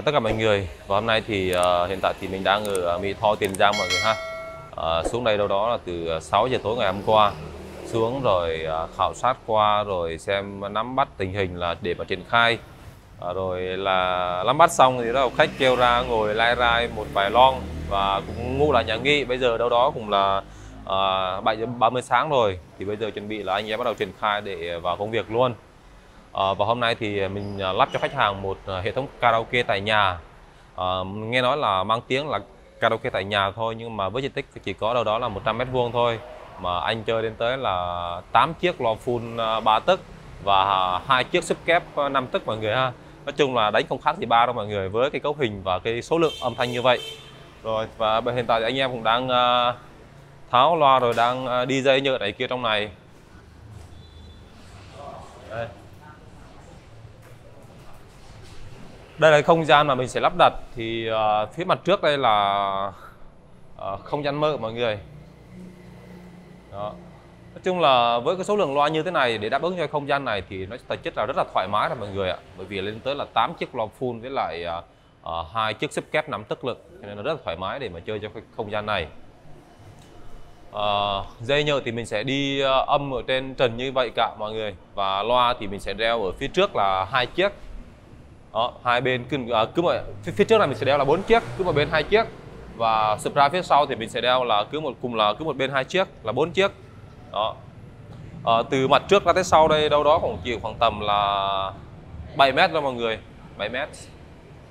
chào tất cả mọi người. Và hôm nay thì uh, hiện tại thì mình đang ở ờ, Mỹ Tho Tiền Giang mọi người ha. Uh, xuống đây đâu đó là từ 6 giờ tối ngày hôm qua. Xuống rồi uh, khảo sát qua rồi xem nắm bắt tình hình là để mà triển khai. Uh, rồi là nắm bắt xong thì đâu khách kêu ra ngồi lai rai một vài lon và cũng ngủ lại nhà nghỉ. Bây giờ đâu đó cũng là uh, 7 giờ 30 sáng rồi. Thì bây giờ chuẩn bị là anh em bắt đầu triển khai để vào công việc luôn. À, và hôm nay thì mình à, lắp cho khách hàng một à, hệ thống karaoke tại nhà. À, nghe nói là mang tiếng là karaoke tại nhà thôi nhưng mà với diện tích chỉ có đâu đó là 100 mét vuông thôi mà anh chơi đến tới là 8 chiếc loa full 3 tấc và hai chiếc sub kép à, 5 tấc mọi người ha. Nói chung là đánh không khác gì ba đâu mọi người với cái cấu hình và cái số lượng âm thanh như vậy. Rồi và hiện tại anh em cũng đang tháo loa rồi đang đi dây nhựa này kia trong này. Đây. Đây là không gian mà mình sẽ lắp đặt thì uh, phía mặt trước đây là uh, không gian mơ mọi người. Đó. nói chung là với cái số lượng loa như thế này để đáp ứng cho không gian này thì nó thực chất là rất là thoải mái rồi mọi người ạ. Bởi vì lên tới là 8 chiếc loa full với lại uh, hai chiếc xếp kép nắm tức lực cho nên nó rất là thoải mái để mà chơi cho cái không gian này. Uh, dây nhợ thì mình sẽ đi uh, âm ở trên trần như vậy cả mọi người. Và loa thì mình sẽ đeo ở phía trước là hai chiếc đó, hai bên cứ, à, cứ một phía, phía trước này mình sẽ đeo là bốn chiếc cứ một bên hai chiếc. Và supra phía sau thì mình sẽ đeo là cứ một cùng là cứ một bên hai chiếc là bốn chiếc. Đó. À, từ mặt trước ra tới sau đây đâu đó khoảng chiều khoảng tầm là 7 mét đó mọi người 7 mét.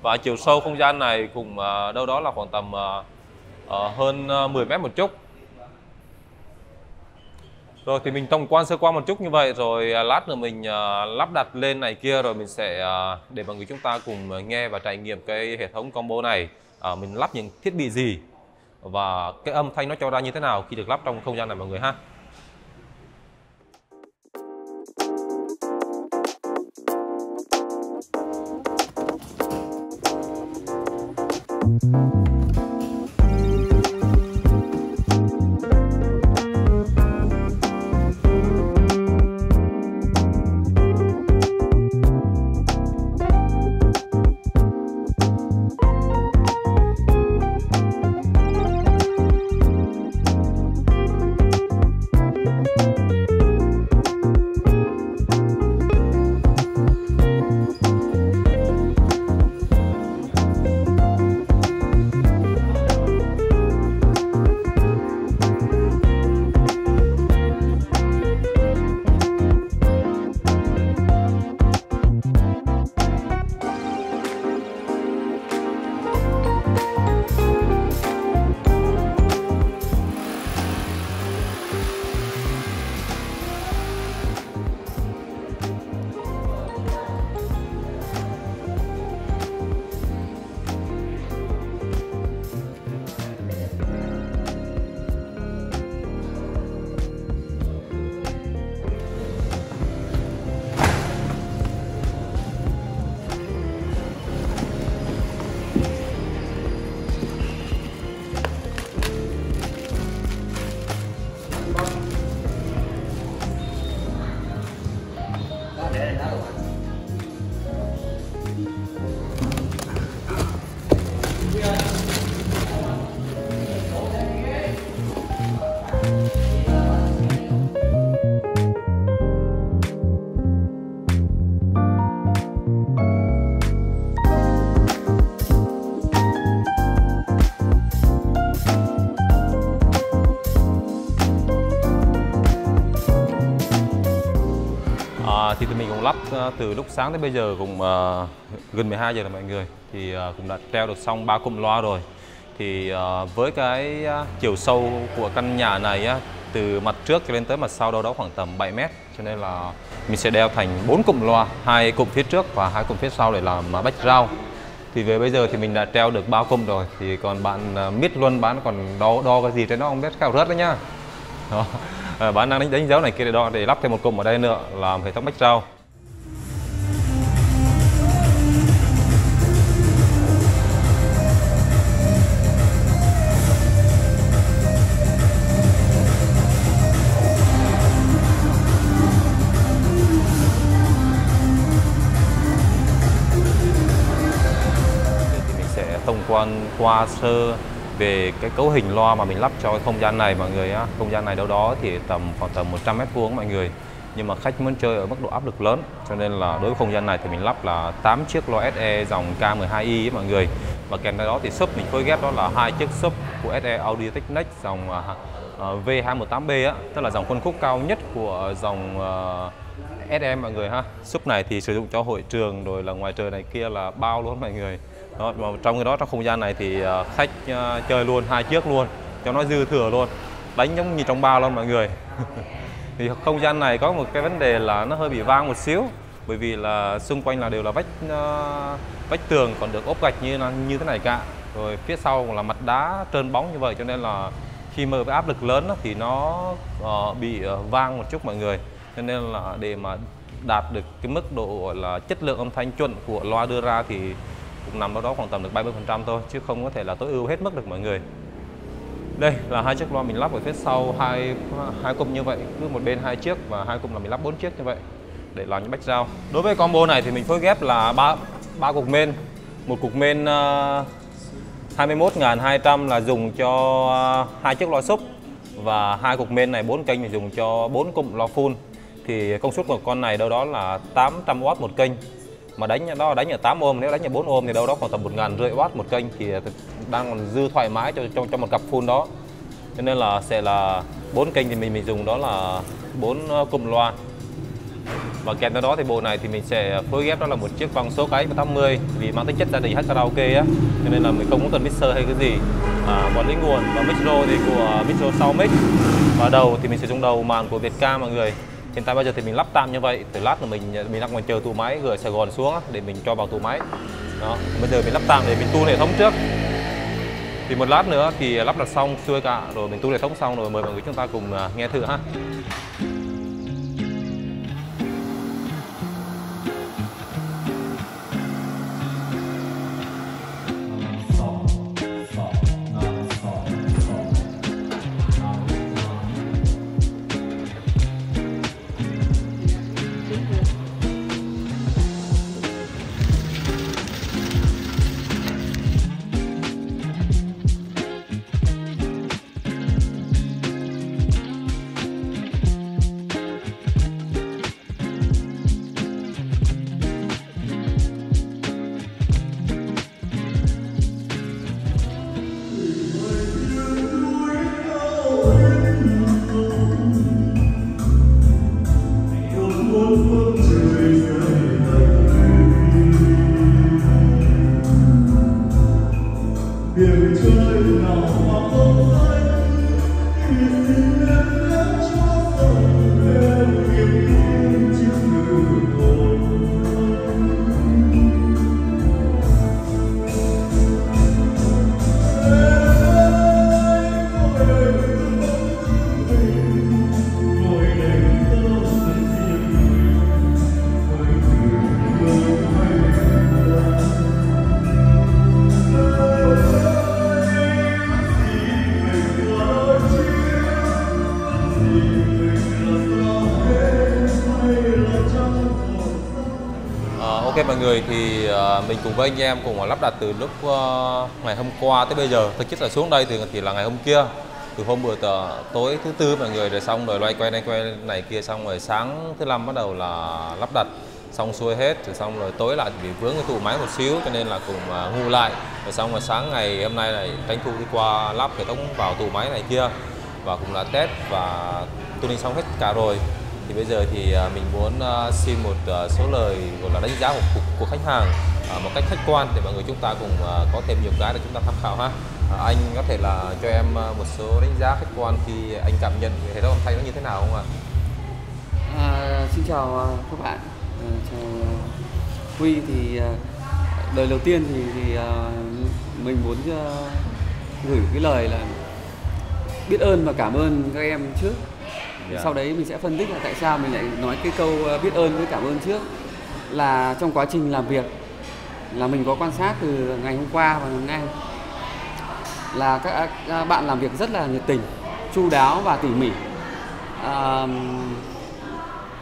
Và chiều sâu không gian này cùng à, đâu đó là khoảng tầm à, ờ, hơn ờ, 10 mét một chút rồi thì mình tổng quan sơ qua một chút như vậy rồi à, lát nữa mình uh, lắp đặt lên này kia rồi mình sẽ uh, để mọi người chúng ta cùng nghe và trải nghiệm cái hệ thống combo này. Uh, mình lắp những thiết bị gì và cái âm thanh nó cho ra như thế nào khi được lắp trong không gian này mọi người ha? thì Ờ, từ lúc sáng tới bây giờ cũng uh, gần 12 giờ rồi mọi người. Thì uh, cũng đã treo được xong ba cụm loa rồi. Thì uh, với cái uh, chiều sâu của căn nhà này uh, từ mặt trước cho lên tới mặt sau đâu đó khoảng tầm 7 mét. Cho nên là mình sẽ đeo thành bốn cụm loa hai cụm phía trước và hai cụm phía sau để làm bách rau thì về bây giờ thì mình đã treo được ba cụm rồi. Thì còn bạn biết luôn bán còn đo đo cái gì trên nó không biết cao rớt đấy nhá. Đó. À, bạn đang đánh, đánh dấu này kia để đo để lắp thêm một cụm ở đây nữa làm hệ thống bách qua sơ về cái cấu hình loa mà mình lắp cho cái không gian này mọi người á không gian này đâu đó thì tầm khoảng tầm 100 mét vuông mọi người. Nhưng mà khách muốn chơi ở mức độ áp lực lớn cho nên là đối với không gian này thì mình lắp là 8 chiếc loa SE dòng K12i ấy mọi người. Và kèm theo đó thì sub mình phối ghép đó là hai chiếc sub của SE Audio Technic dòng à, à, uh, V218B á. Tức là dòng phân khúc cao nhất của dòng à, uh, SE mọi người ha. Sub này thì sử dụng cho hội trường rồi là ngoài trời này kia là bao luôn mọi người đó, và trong cái đó trong không gian này thì ờ, khách ờ, chơi luôn hai chiếc luôn cho nó dư thừa luôn đánh giống như trong bao luôn mọi người. Thì không gian này có một cái vấn đề là nó hơi bị vang một xíu bởi vì là xung quanh là đều là vách ờ, vách tường còn được ốp gạch như như thế này cả. Rồi phía sau là mặt đá trơn bóng như vậy cho nên là khi mà với áp lực lớn đó, thì nó uh, bị uh, vang một chút mọi người. Cho nên là để mà đạt được cái mức độ gọi là chất lượng âm thanh chuẩn của loa đưa ra thì cũng nằm đâu đó khoảng tầm được 30% thôi chứ không có thể là tối ưu hết mức được mọi người. Đây là hai chiếc loa mình lắp ở phía sau hai hai cụm như vậy cứ một bên hai chiếc và hai cụm là mình lắp bốn chiếc như vậy để làm những bách dao. đối với combo này thì mình phối ghép là ba ba cục main một cục main uh, 21.200 là dùng cho uh, hai chiếc loa sub và hai cục main này bốn kênh mình dùng cho bốn cụm loa full. Thì công suất của con này đâu đó là 800W một kênh mà đánh đó đánh ở 8 ôm nếu đánh ở 4 ôm thì đâu đó khoảng tầm một ngàn rưỡi watt một kênh thì đang còn dư thoải mái cho cho, trong một cặp full đó. Cho nên là sẽ là bốn kênh thì mình mình dùng đó là bốn ờ, cụm loa. Và kèm theo đó thì bộ này thì mình sẽ phối ghép đó là một chiếc vòng số cái 80 vì mang tính chất gia đình hát karaoke á. Cho nên là mình không có cần mixer hay cái gì. À, quản lý nguồn và micro thì của ờ, micro sau mic và đầu thì mình sử dụng đầu màn của Vietcam mọi người hiện tại bây giờ thì mình lắp tạm như vậy. Từ lát là mình mình đang còn chờ tủ máy gửi Sài Gòn xuống để mình cho vào tủ máy. Đó, bây giờ mình lắp tạm để mình tu hệ thống trước. Thì một lát nữa thì lắp đặt xong xuôi cả, rồi mình tu hệ thống xong rồi mời mọi người chúng ta cùng à, nghe thử ha. Mọi người thì uh, mình cùng với anh em cùng lắp đặt từ lúc uh, ngày hôm qua tới bây giờ. Thực chất là xuống đây thì chỉ là ngày hôm kia từ hôm bữa tờ, tối thứ tư mọi người rồi xong rồi loay quay này quay này kia xong rồi sáng thứ năm bắt đầu là lắp đặt xong xuôi hết rồi xong rồi tối lại bị vướng cái tủ máy một xíu cho nên là cùng uh, ngu lại. Rồi xong rồi sáng ngày hôm nay lại tranh thủ đi qua lắp hệ thống vào tủ máy này kia và cũng là test và tuning xong hết cả rồi thì bây giờ thì à, mình muốn à, xin một à, số lời gọi là đánh giá của, của khách hàng một cách khách quan để mọi người chúng ta cùng có thêm nhiều cái để chúng ta tham khảo ha. Anh có thể là cho em một số đánh giá khách quan khi anh cảm nhận về hệ thống âm thanh nó như thế nào không ạ? À, xin chào các bạn, à, chào Huy thì lời đầu tiên thì, thì mình muốn gửi cái lời là biết ơn và cảm ơn các em trước yeah. sau đấy mình sẽ phân tích là tại sao mình lại nói cái câu ờ, biết ơn với cảm ơn trước. Là trong quá trình làm việc là mình có quan sát từ ngày hôm qua và ngày nay. Là các à, bạn làm việc rất là nhiệt tình chu đáo và tỉ mỉ. À,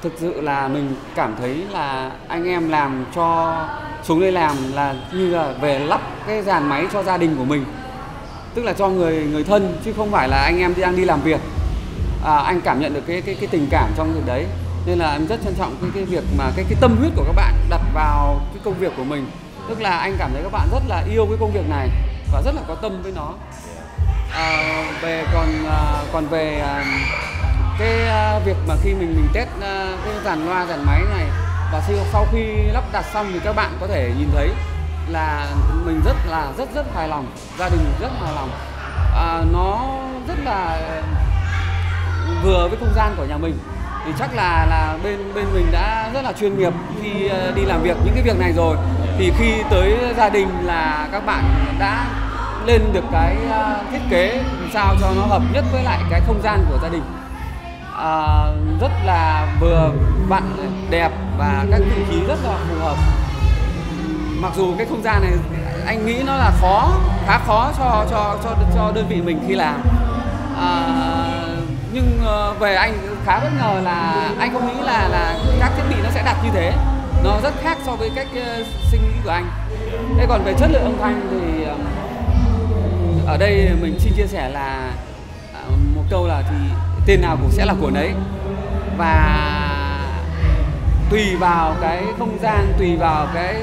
thực sự là mình cảm thấy là anh em làm cho xuống đây làm là như là về lắp cái dàn máy cho gia đình của mình. Tức là cho người người thân chứ không phải là anh em đang đi làm việc à, anh cảm nhận được cái cái cái tình cảm trong việc đấy. Nên là em rất trân trọng cái cái việc mà cái cái tâm huyết của các bạn đặt vào cái công việc của mình. Tức là anh cảm thấy các bạn rất là yêu cái công việc này và rất là có tâm với nó. À, về còn à, còn về à, cái à, việc mà khi mình mình test à, cái dàn loa dàn máy này và sau khi lắp đặt xong thì các bạn có thể nhìn thấy là mình rất là rất rất hài lòng gia đình rất hài lòng. À, nó rất là vừa với không gian của nhà mình thì chắc là là bên bên mình đã rất là chuyên nghiệp khi ờ, đi làm việc những cái việc này rồi. Thì khi tới gia đình là các bạn đã lên được cái ờ, thiết kế làm sao cho nó hợp nhất với lại cái không gian của gia đình. À, rất là vừa vặn đẹp và các vị trí rất là phù hợp. Mặc dù cái không gian này anh nghĩ nó là khó khá khó cho cho cho cho đơn vị mình khi làm. À, nhưng ờ, về anh khá bất ngờ là anh không nghĩ là là các thiết bị nó sẽ đặt như thế. Nó rất khác so với cách ờ, suy nghĩ của anh. Thế còn về chất lượng âm thanh thì ờ, ở đây mình xin chia sẻ là một câu là thì tiền nào cũng sẽ là của nấy và tùy vào cái không gian, tùy vào cái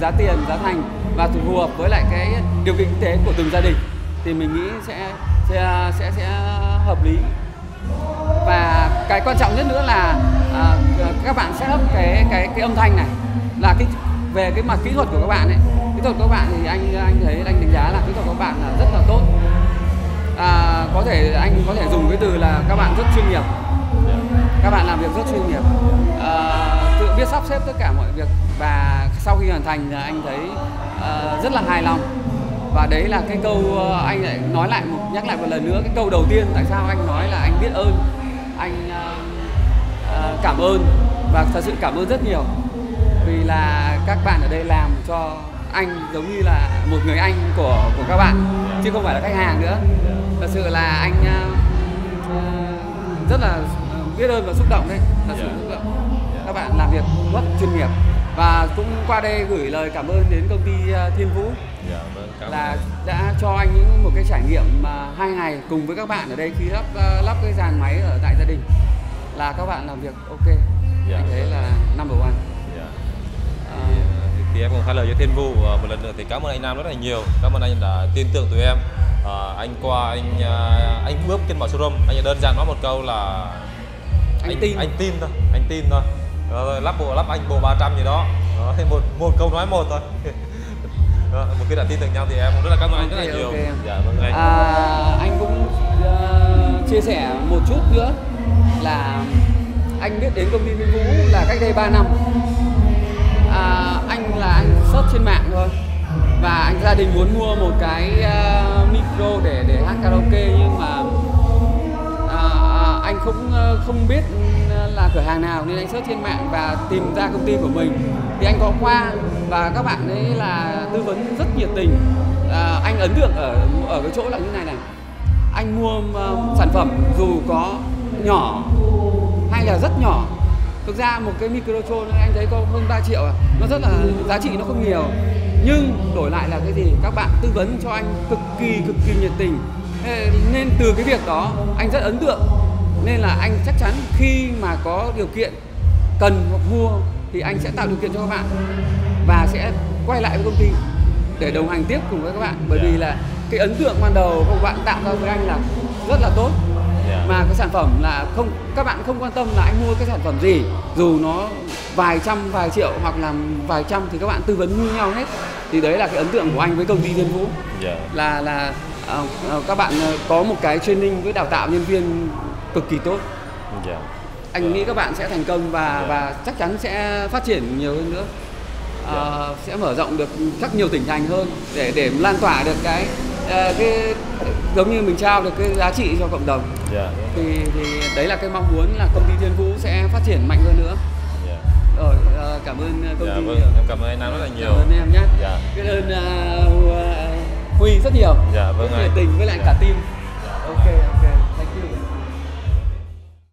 giá tiền, giá thành và phù hợp với lại cái điều kiện kinh tế của từng gia đình thì mình nghĩ sẽ sẽ sẽ sẽ hợp lý và cái quan trọng nhất nữa là à, à các bạn sẽ up cái cái cái âm thanh này. Là cái về cái mặt kỹ thuật của các bạn ấy. Kỹ thuật của các bạn thì anh anh thấy anh đánh giá là kỹ thuật của các bạn là rất là tốt. À, có thể anh có thể dùng cái từ là các bạn rất chuyên nghiệp. Các bạn làm việc rất chuyên nghiệp. À, tự biết sắp xếp tất cả mọi việc. Và sau khi hoàn thành là anh thấy uh, rất là hài lòng và đấy là cái câu ờ, anh lại nói lại một nhắc lại một lần nữa cái câu đầu tiên tại sao anh nói là anh biết ơn anh à, cảm ơn và thật sự cảm ơn rất nhiều. Vì là các bạn ở đây làm cho anh giống như là một người anh của của các bạn chứ không phải là khách hàng nữa. Thật sự là anh à, rất là biết ơn và xúc động đấy. Thật sự xúc động. Các bạn làm việc rất chuyên nghiệp và cũng qua đây gửi lời cảm ơn đến công ty à, Thiên Vũ Dạ, vâng, cảm ơn là anh. đã cho anh những một cái trải nghiệm mà hai ngày cùng với các bạn ở đây khi lắp ờ, lắp cái dàn máy ở tại gia đình là các bạn làm việc ok Dạ. anh thấy là number one Dạ. Ờ, Thì, thì em cũng thay lời cho Thiên và một lần nữa thì cảm ơn anh Nam rất là nhiều cảm ơn anh đã tin tưởng tụi em Ờ, anh qua anh anh bước trên bảo showroom anh đơn giản nói một câu là Anh tin. anh tin thôi anh tin thôi rồi, lắp bộ lắp anh bộ 300 gì đó. Đó, thì một một câu nói một thôi. Đó, một khi đã tin tưởng nhau thì em cũng rất là cảm ơn anh rất là nhiều. ok. dạ vâng anh. À, anh cũng ờ, chia sẻ một chút nữa là anh biết đến công ty Minh Vũ là cách đây 3 năm. À, anh là anh search trên mạng thôi. Và anh gia đình muốn mua một cái ờ, micro để để hát karaoke nhưng mà à, anh không ờ, không biết cửa hàng nào nên anh search trên mạng và tìm ra công ty của mình. Thì anh có qua và các bạn ấy là tư vấn rất nhiệt tình. À, anh ấn tượng ở ở cái chỗ là như này này. Anh mua uh, sản phẩm dù có nhỏ hay là rất nhỏ. Thực ra một cái microphone anh thấy có hơn 3 triệu à. Nó rất là giá trị nó không nhiều. Nhưng đổi lại là cái gì? Các bạn tư vấn cho anh cực kỳ cực kỳ nhiệt tình. Nên từ cái việc đó anh rất ấn tượng nên là anh chắc chắn khi mà có điều kiện cần hoặc mua thì anh sẽ tạo điều kiện cho các bạn và sẽ quay lại với công ty để đồng hành tiếp cùng với các bạn. Bởi vì là cái ấn tượng ban đầu các bạn tạo ra với anh là rất là tốt. Dạ. mà cái sản phẩm là không các bạn không quan tâm là anh mua cái sản phẩm gì. Dù nó vài trăm vài triệu hoặc là vài trăm thì các bạn tư vấn như nhau hết. Thì đấy là cái ấn tượng của anh với công ty Thiên Vũ. Dạ. Là là ờ, các bạn ờ, có một cái training với đào tạo nhân viên cực kỳ tốt. Dạ. Anh nghĩ các bạn sẽ thành công và Dạ. và chắc chắn sẽ phát triển nhiều hơn nữa. Ờ, sẽ mở rộng được các nhiều tỉnh thành hơn để để lan tỏa được cái ờ, cái giống như mình trao được cái giá trị cho cộng đồng. Dạ. Thì thì đấy là cái mong muốn là công ty Thiên Vũ sẽ phát triển mạnh hơn nữa. Dạ. Rồi ờ, cảm ơn công dạ ty vâng nhiều. em cảm ơn anh Nam rất là nhiều. Cảm ơn em nhé. Dạ. Biết ơn ờ, Huy rất nhiều. Dạ vâng rất nhiệt tình với lại cả team